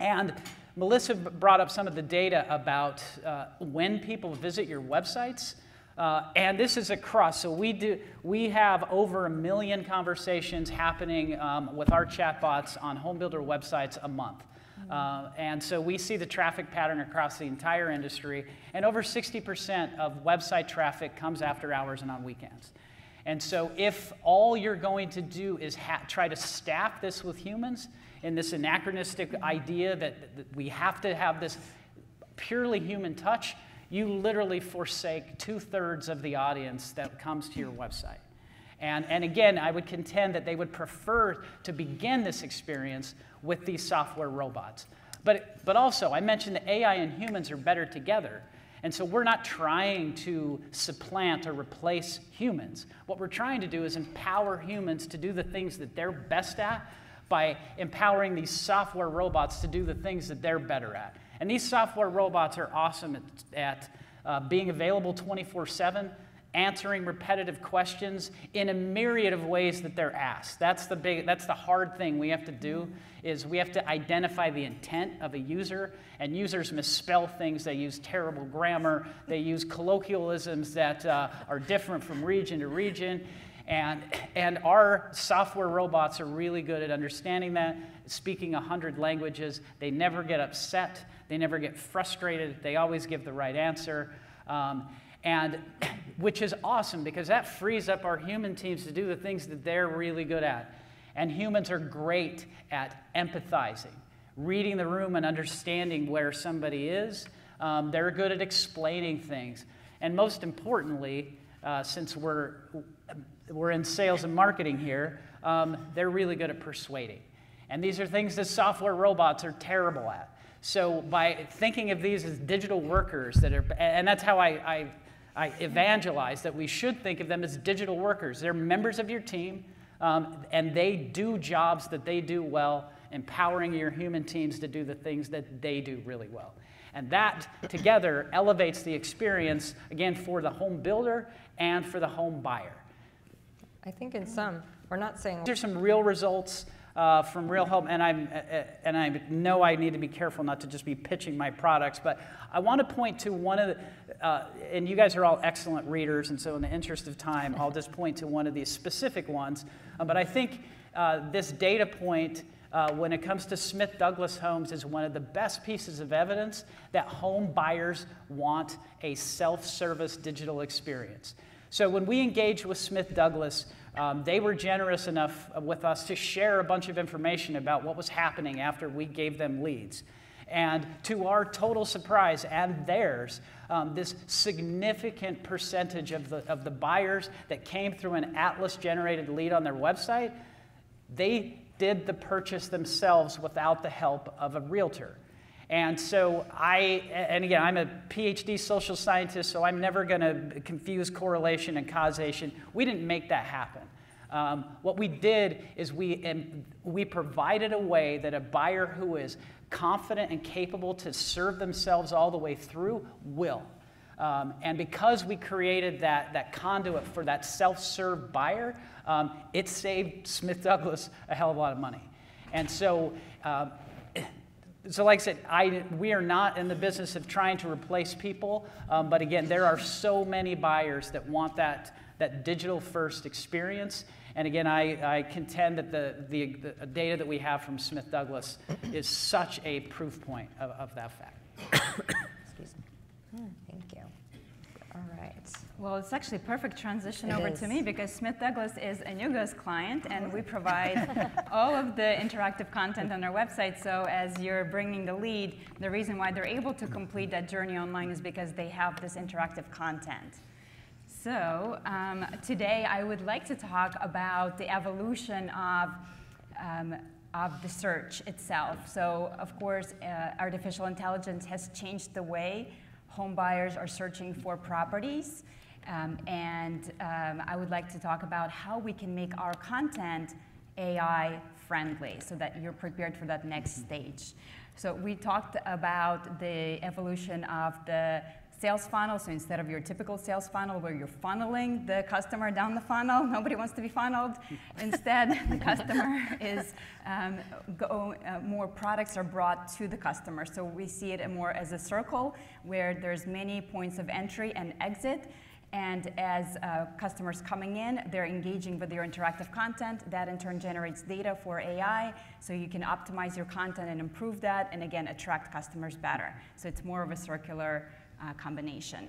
and Melissa brought up some of the data about uh, when people visit your websites. Uh, and this is across. So we do we have over a million conversations happening um, with our chatbots on home builder websites a month. Uh, and so we see the traffic pattern across the entire industry, and over 60% of website traffic comes after hours and on weekends. And so, if all you're going to do is ha- try to staff this with humans in this anachronistic idea that, that we have to have this purely human touch, you literally forsake two thirds of the audience that comes to your website. And, and again, I would contend that they would prefer to begin this experience with these software robots. But, but also, I mentioned that AI and humans are better together. And so we're not trying to supplant or replace humans. What we're trying to do is empower humans to do the things that they're best at by empowering these software robots to do the things that they're better at. And these software robots are awesome at, at uh, being available 24 7 answering repetitive questions in a myriad of ways that they're asked. That's the big that's the hard thing we have to do is we have to identify the intent of a user and users misspell things, they use terrible grammar, they use colloquialisms that uh, are different from region to region. And, and our software robots are really good at understanding that, speaking 100 languages. They never get upset, they never get frustrated, they always give the right answer. Um, and which is awesome because that frees up our human teams to do the things that they're really good at. And humans are great at empathizing, reading the room and understanding where somebody is. Um, they're good at explaining things. And most importantly, uh, since we're, we're in sales and marketing here, um, they're really good at persuading. And these are things that software robots are terrible at. So by thinking of these as digital workers that are, and that's how I, I I evangelize that we should think of them as digital workers. They're members of your team, um, and they do jobs that they do well, empowering your human teams to do the things that they do really well. And that together elevates the experience, again, for the home builder and for the home buyer. I think in some, we're not saying. There's some real results uh, from Real Help, and, I'm, uh, uh, and I know I need to be careful not to just be pitching my products, but I want to point to one of the, uh, and you guys are all excellent readers, and so in the interest of time, I'll just point to one of these specific ones. Uh, but I think uh, this data point, when it comes to Smith Douglas homes, is one of the best pieces of evidence that home buyers want a self service digital experience. So when we engage with Smith Douglas, um, they were generous enough with us to share a bunch of information about what was happening after we gave them leads. And to our total surprise and theirs, um, this significant percentage of the, of the buyers that came through an Atlas generated lead on their website, they did the purchase themselves without the help of a realtor. And so I, and again, I'm a PhD social scientist, so I'm never going to confuse correlation and causation. We didn't make that happen. Um, what we did is we, we provided a way that a buyer who is confident and capable to serve themselves all the way through will. Um, and because we created that, that conduit for that self serve buyer, um, it saved Smith Douglas a hell of a lot of money. And so, um, so like I said, I, we are not in the business of trying to replace people, um, but again, there are so many buyers that want that, that digital first experience. And again, I, I contend that the, the, the, data that we have from Smith Douglas is such a proof point of, of that fact. Well, it's actually a perfect transition it over is. to me because Smith Douglas is Anewgo's client and we provide all of the interactive content on our website. So as you're bringing the lead, the reason why they're able to complete that journey online is because they have this interactive content. So um, today I would like to talk about the evolution of um, of the search itself. So, of course, uh, artificial intelligence has changed the way home buyers are searching for properties. Um, and um, I would like to talk about how we can make our content AI friendly so that you're prepared for that next stage. So we talked about the evolution of the sales funnel. So instead of your typical sales funnel where you're funneling the customer down the funnel, nobody wants to be funneled. Instead, the customer is um, go, uh, more products are brought to the customer. So we see it more as a circle where there's many points of entry and exit. And as uh, customers coming in, they're engaging with your interactive content. That in turn generates data for AI, so you can optimize your content and improve that, and again, attract customers better. So it's more of a circular uh, combination.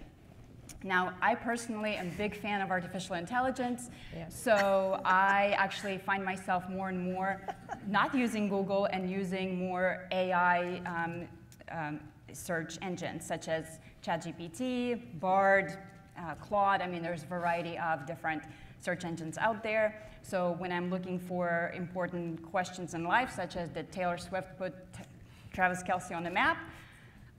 Now, I personally am a big fan of artificial intelligence, so I actually find myself more and more not using Google and using more AI um, um, search engines such as ChatGPT, Bard, uh, Claude. I mean, there's a variety of different search engines out there. So when I'm looking for important questions in life, such as did Taylor Swift put Travis Kelce on the map,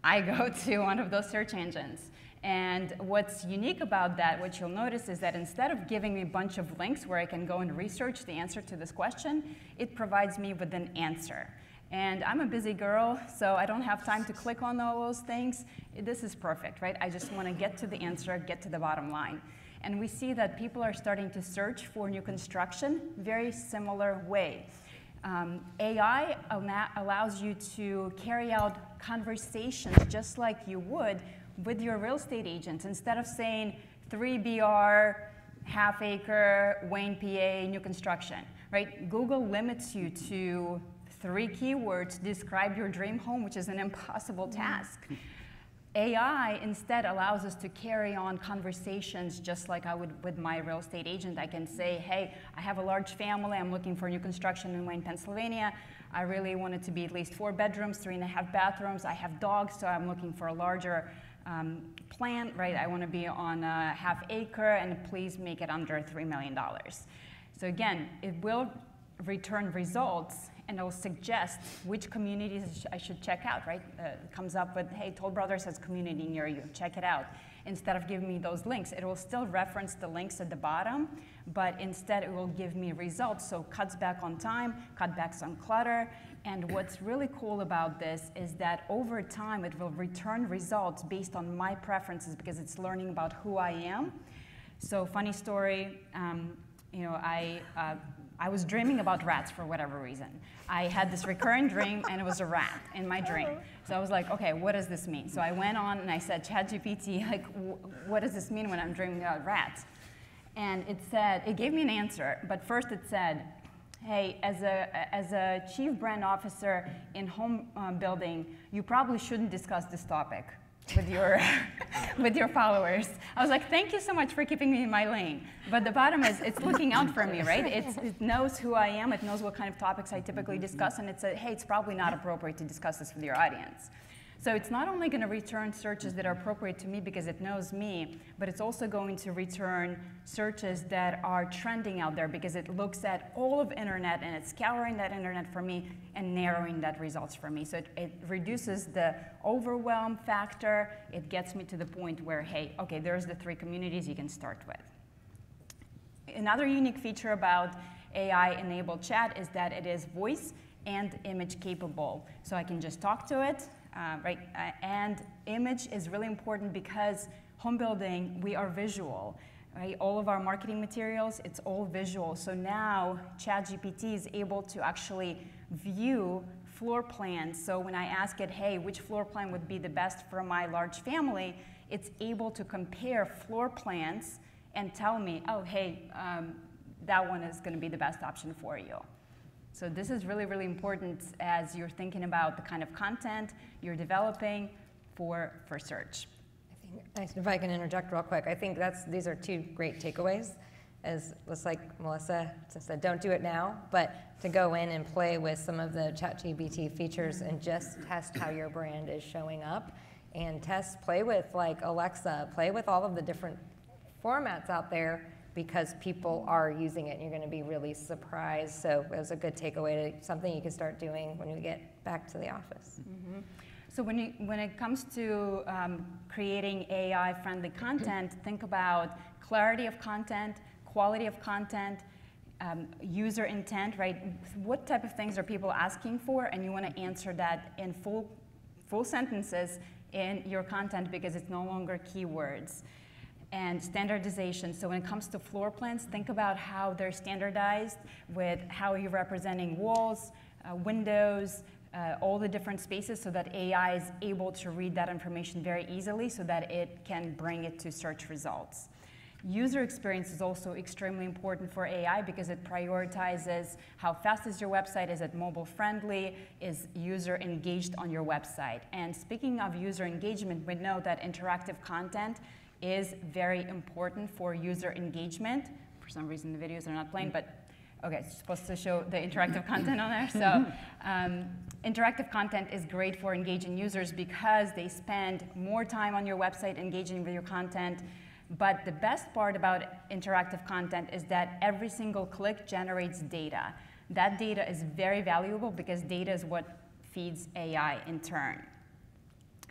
I go to one of those search engines. And what's unique about that, what you'll notice is that instead of giving me a bunch of links where I can go and research the answer to this question, it provides me with an answer. And I'm a busy girl, so I don't have time to click on all those things. This is perfect, right? I just want to get to the answer, get to the bottom line. And we see that people are starting to search for new construction very similar way. Um, AI allows you to carry out conversations just like you would with your real estate agents. Instead of saying 3BR, half acre, Wayne, PA, new construction, right? Google limits you to three keywords, describe your dream home, which is an impossible task. AI instead allows us to carry on conversations just like I would with my real estate agent. I can say, hey, I have a large family, I'm looking for new construction in Wayne, Pennsylvania. I really want it to be at least four bedrooms, three and a half bathrooms. I have dogs, so I'm looking for a larger um, plant, right? I want to be on a half acre, and please make it under $3 million. So again, it will return results and it will suggest which communities I should check out, right? Uh, comes up with, hey, Toll Brothers has community near you, check it out. Instead of giving me those links, it will still reference the links at the bottom, but instead it will give me results. So cuts back on time, cutbacks on clutter. And what's really cool about this is that over time it will return results based on my preferences because it's learning about who I am. So funny story, um, you know, I uh, I was dreaming about rats for whatever reason. I had this recurring dream, and it was a rat in my dream. So I was like, okay, what does this mean? So I went on and I said, ChatGPT, like, what does this mean when I'm dreaming about rats? And it said, it gave me an answer, but first it said, hey, as a, as a chief brand officer in home uh, building, you probably shouldn't discuss this topic with your, with your followers. I was like, thank you so much for keeping me in my lane. But the bottom is, it's looking out for me, right? It's, it knows who I am, it knows what kind of topics I typically discuss, and it said, hey, it's probably not appropriate to discuss this with your audience. So it's not only going to return searches that are appropriate to me because it knows me, but it's also going to return searches that are trending out there because it looks at all of internet and it's scouring that internet for me and narrowing that results for me. So it, it reduces the overwhelm factor. It gets me to the point where, hey, okay, there's the three communities you can start with. Another unique feature about AI-enabled chat is that it is voice and image capable. So I can just talk to it, uh, right? Uh, and image is really important because home building, we are visual. Right? All of our marketing materials, it's all visual. So now ChatGPT is able to actually view floor plans. So when I ask it, hey, which floor plan would be the best for my large family, it's able to compare floor plans and tell me, oh, hey, um, that one is going to be the best option for you. So this is really, really important as you're thinking about the kind of content you're developing for, for search. I think, if I can interject real quick, I think that's, these are two great takeaways. As just like Melissa said, don't do it now, but to go in and play with some of the ChatGPT features and just test how your brand is showing up and test, play with like Alexa, play with all of the different formats out there because people are using it and you're going to be really surprised. So it was a good takeaway to something you can start doing when you get back to the office. Mm-hmm. So when, you, when it comes to um, creating AI-friendly content, think about clarity of content, quality of content, um, user intent, right? What type of things are people asking for? And you want to answer that in full, full sentences in your content because it's no longer keywords and standardization. So when it comes to floor plans, think about how they're standardized with how you're representing walls, uh, windows, uh, all the different spaces so that AI is able to read that information very easily so that it can bring it to search results. User experience is also extremely important for AI because it prioritizes how fast is your website, is it mobile friendly, is user engaged on your website. And speaking of user engagement, we know that interactive content is very important for user engagement. For some reason, the videos are not playing, but okay, it's supposed to show the interactive content on there. So um, interactive content is great for engaging users because they spend more time on your website engaging with your content. But the best part about interactive content is that every single click generates data. That data is very valuable because data is what feeds AI in turn.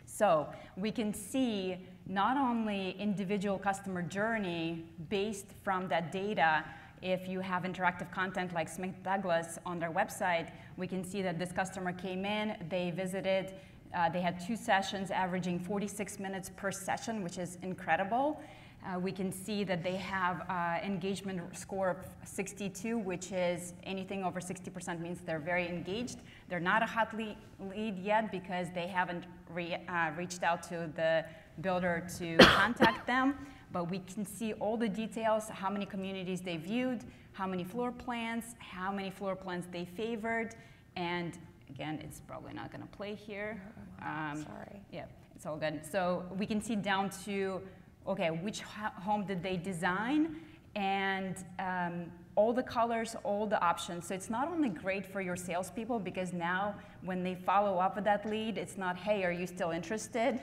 So we can see not only individual customer journey based from that data, if you have interactive content like Smith Douglas on their website, we can see that this customer came in, they visited, uh, they had two sessions averaging 46 minutes per session, which is incredible. Uh, we can see that they have uh, engagement score of 62, which is anything over 60% means they're very engaged. They're not a hot lead, yet because they haven't re, uh, reached out to the builder to contact them. But we can see all the details, how many communities they viewed, how many floor plans, how many floor plans they favored, and again, it's probably not going to play here. Um, Sorry. Yeah, it's all good. So we can see down to okay, which home did they design, and um, all the colors, all the options. So it's not only great for your salespeople because now when they follow up with that lead, it's not, hey, are you still interested?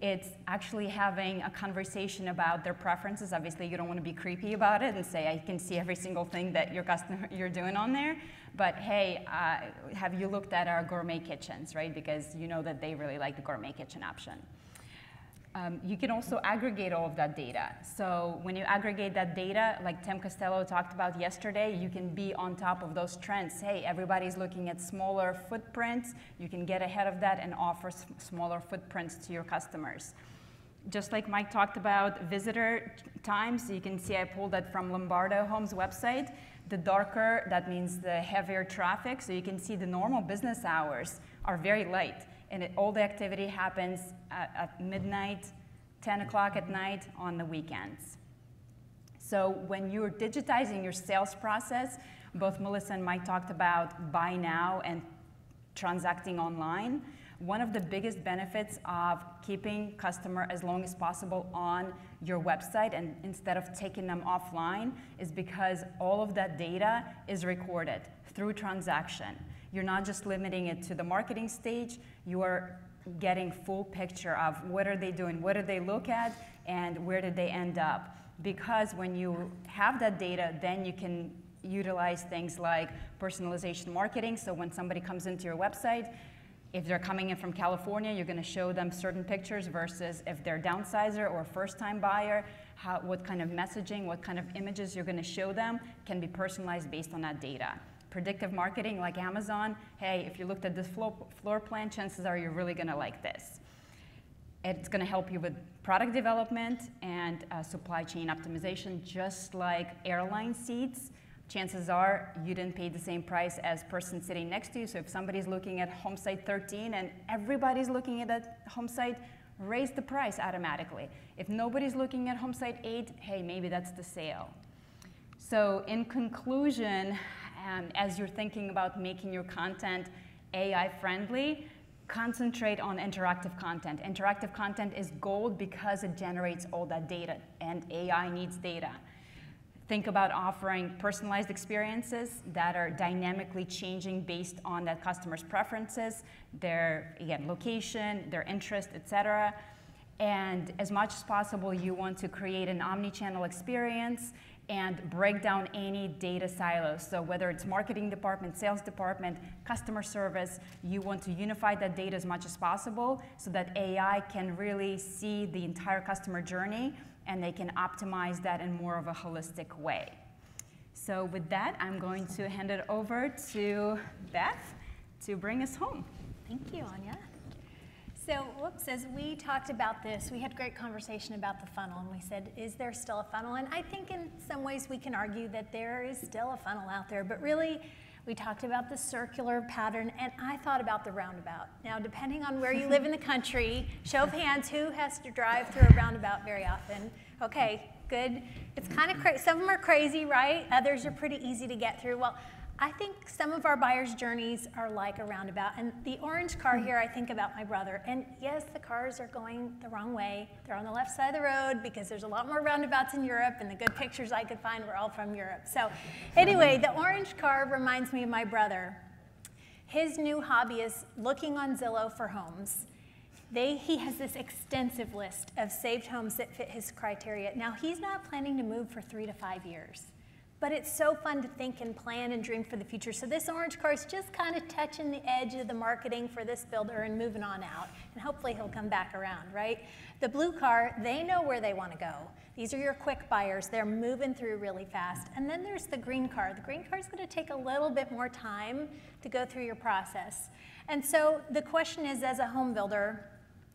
It's actually having a conversation about their preferences. Obviously, you don't want to be creepy about it and say, I can see every single thing that your customer you're doing on there. But hey, uh, have you looked at our gourmet kitchens, right? Because you know that they really like the gourmet kitchen option. Um, you can also aggregate all of that data. So when you aggregate that data, like Tim Costello talked about yesterday, you can be on top of those trends. Hey, everybody's looking at smaller footprints. You can get ahead of that and offer smaller footprints to your customers. Just like Mike talked about visitor times, you can see I pulled that from Lombardo Homes website. The darker, that means the heavier traffic. So you can see the normal business hours are very light and it, all the activity happens at, at midnight, 10 o'clock at night on the weekends. So when you're digitizing your sales process, both Melissa and Mike talked about buy now and transacting online. One of the biggest benefits of keeping customer as long as possible on your website and instead of taking them offline is because all of that data is recorded through transaction. You're not just limiting it to the marketing stage, you are getting full picture of what are they doing, what do they look at, and where did they end up. Because when you have that data, then you can utilize things like personalization marketing. So when somebody comes into your website, if they're coming in from California, you're going to show them certain pictures versus if they're downsizer or first-time buyer, how, what kind of messaging, what kind of images you're going to show them can be personalized based on that data predictive marketing like Amazon, hey, if you looked at this floor, plan, chances are you're really going to like this. It's going to help you with product development and uh, supply chain optimization, just like airline seats. Chances are you didn't pay the same price as person sitting next to you. So if somebody's looking at home site 13 and everybody's looking at that home site, raise the price automatically. If nobody's looking at home site 8, hey, maybe that's the sale. So in conclusion, um, as you're thinking about making your content AI friendly, concentrate on interactive content. Interactive content is gold because it generates all that data, and AI needs data. Think about offering personalized experiences that are dynamically changing based on that customer's preferences, their again location, their interest, etc. And as much as possible, you want to create an omni-channel experience and break down any data silos. So whether it's marketing department, sales department, customer service, you want to unify that data as much as possible so that AI can really see the entire customer journey and they can optimize that in more of a holistic way. So with that, I'm going to hand it over to Beth to bring us home. Thank you, Anya. So, whoops, as we talked about this, we had great conversation about the funnel, and we said, is there still a funnel? And I think in some ways we can argue that there is still a funnel out there, but really, we talked about the circular pattern, and I thought about the roundabout. Now, depending on where you live in the country, show of hands, who has to drive through a roundabout very often? Okay, good. It's kind of crazy. Some of them are crazy, right? Others are pretty easy to get through. Well, I think some of our buyers' journeys are like a roundabout. And the orange car mm-hmm. here, I think about my brother. And yes, the cars are going the wrong way. They're on the left side of the road because there's a lot more roundabouts in Europe, and the good pictures I could find were all from Europe. So, anyway, the orange car reminds me of my brother. His new hobby is looking on Zillow for homes. they, he has this extensive list of saved homes that fit his criteria. Now, he's not planning to move for three to five years, but it's so fun to think and plan and dream for the future. So, this orange car is just kind of touching the edge of the marketing for this builder and moving on out. And hopefully, he'll come back around, right? The blue car, they know where they want to go. These are your quick buyers. They're moving through really fast. And then there's the green car. The green car is going to take a little bit more time to go through your process. And so the question is as a home builder,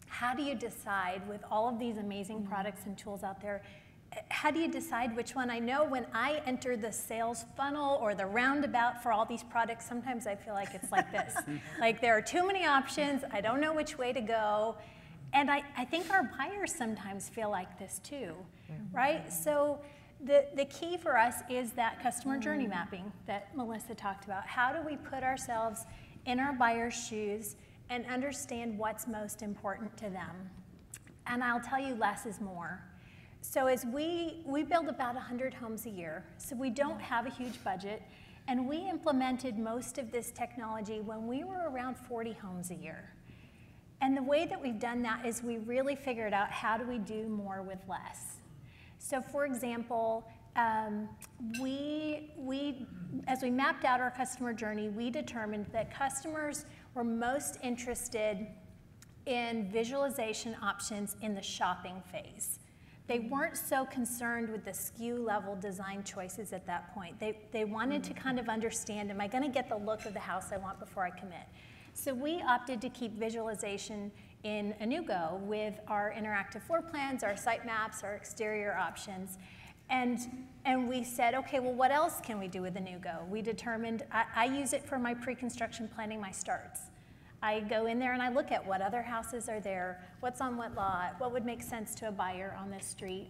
how do you decide with all of these amazing mm-hmm. products and tools out there? How do you decide which one? I know when I enter the sales funnel or the roundabout for all these products, sometimes I feel like it's like this. like there are too many options, I don't know which way to go. And I, I think our buyers sometimes feel like this too, right? So the, the key for us is that customer journey mm. mapping that Melissa talked about. How do we put ourselves in our buyer's shoes and understand what's most important to them. And I'll tell you, less is more. So as we, we build about 100 homes a year, so we don't have a huge budget, and we implemented most of this technology when we were around 40 homes a year. And the way that we've done that is we really figured out how do we do more with less. So for example, um, we, we, as we mapped out our customer journey, we determined that customers were most interested in visualization options in the shopping phase. They weren't so concerned with the SKU level design choices at that point. They, they wanted to mm-hmm. kind of understand, am I gonna get the look of the house I want before I commit? So we opted to keep visualization in Anewgo with our interactive floor plans, our site maps, our exterior options. And, and we said, okay, well, what else can we do with Anewgo? We determined, I, I use it for my pre-construction planning, my starts. I go in there and I look at what other houses are there, what's on what lot, what would make sense to a buyer on this street.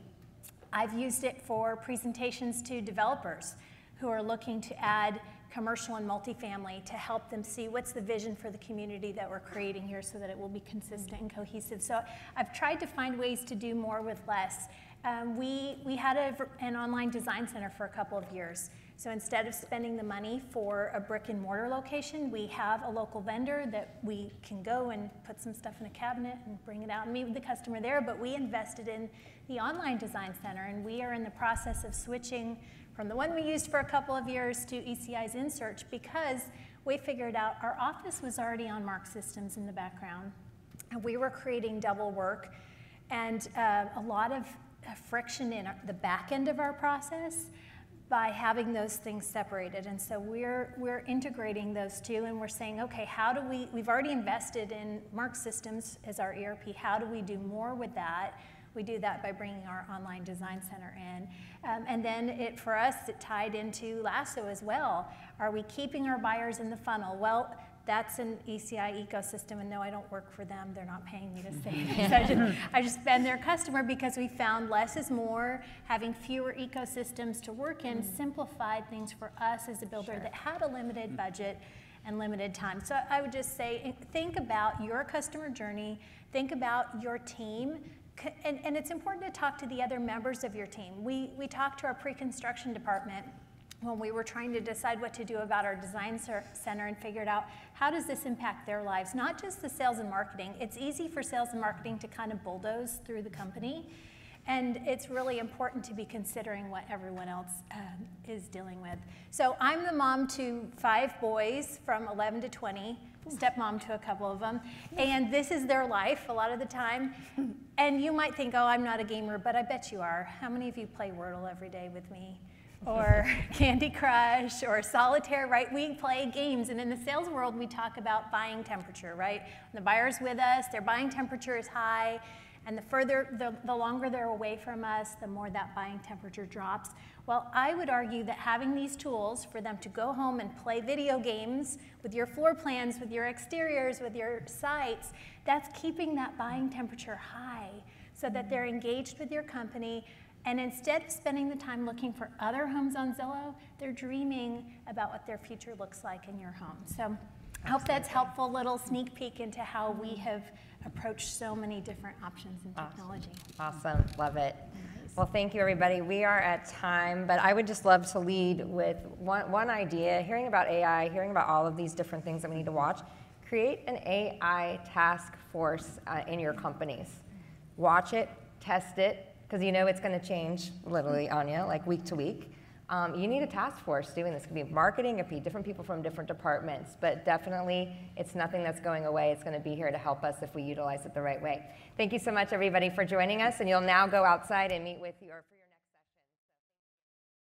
I've used it for presentations to developers who are looking to add commercial and multifamily to help them see what's the vision for the community that we're creating here so that it will be consistent and cohesive. So I've tried to find ways to do more with less. Um, we, we had a, an online design center for a couple of years. So instead of spending the money for a brick and mortar location, we have a local vendor that we can go and put some stuff in a cabinet and bring it out and meet with the customer there. But we invested in the online design center, and we are in the process of switching from the one we used for a couple of years to ECI's InSearch because we figured out our office was already on MarkSystems in the background, and we were creating double work and uh, a lot of friction in the back end of our process by having those things separated. And so we're, we're integrating those two and we're saying, okay, how do we, we've already invested in MarkSystems as our ERP, how do we do more with that? We do that by bringing our online design center in. Um, and then it, for us, it tied into Lasso as well. Are we keeping our buyers in the funnel? Well, that's an ECI ecosystem, and no, I don't work for them. They're not paying me to say this. I just, I just been their customer because we found less is more, having fewer ecosystems to work in mm. simplified things for us as a builder sure. that had a limited mm. budget and limited time. So I would just say, think about your customer journey, think about your team, and, and it's important to talk to the other members of your team. We, we talked to our pre-construction department when we were trying to decide what to do about our design center and figured out how does this impact their lives, not just the sales and marketing. It's easy for sales and marketing to kind of bulldoze through the company. And it's really important to be considering what everyone else uh, is dealing with. So I'm the mom to five boys from 11 to 20, stepmom to a couple of them. And this is their life a lot of the time. And you might think, oh, I'm not a gamer, but I bet you are. How many of you play Wordle every day with me? Or Candy Crush or Solitaire, right? We play games. And in the sales world, we talk about buying temperature, right? When the buyer's with us, their buying temperature is high. And the further, the, the longer they're away from us, the more that buying temperature drops. Well, I would argue that having these tools for them to go home and play video games with your floor plans, with your exteriors, with your sites, that's keeping that buying temperature high so that they're engaged with your company, and instead of spending the time looking for other homes on Zillow, they're dreaming about what their future looks like in your home. So I hope that's helpful little sneak peek into how we have approached so many different options in technology. Awesome, awesome. love it. Nice. Well, thank you everybody. We are at time, but I would just love to lead with one, one idea, hearing about AI, hearing about all of these different things that we need to watch create an AI task force uh, in your companies. Watch it, test it, because you know it's going to change literally, Anya, like week to week. Um, you need a task force doing this. Could be marketing, it could be different people from different departments, but definitely it's nothing that's going away. It's going to be here to help us if we utilize it the right way. Thank you so much, everybody, for joining us, and you'll now go outside and meet with your.